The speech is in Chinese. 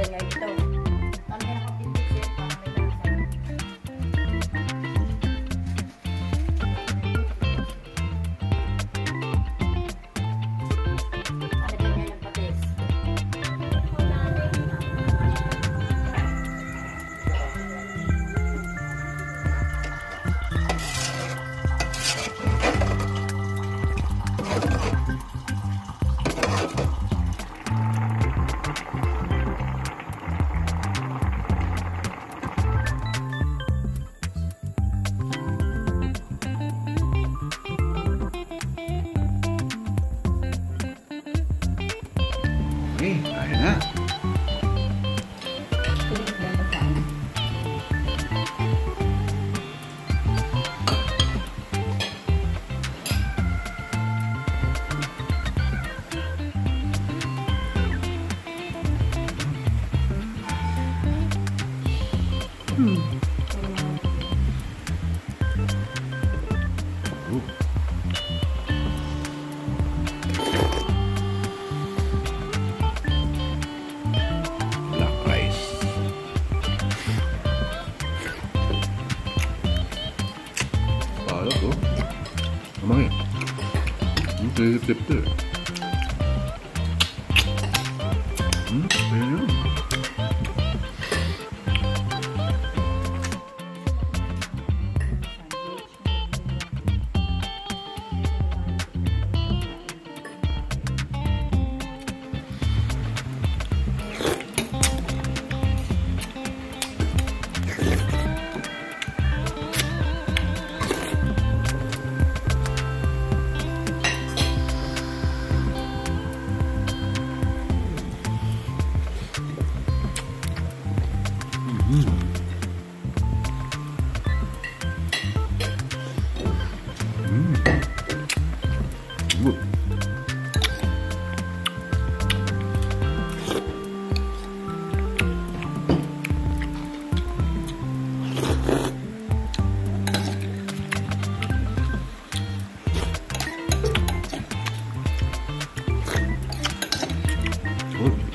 and I Okay, kaya na. Ooh. 거야 그거? 가만히 음, 되게 잽들 음? 왜요? Kaya yun. Good. Good.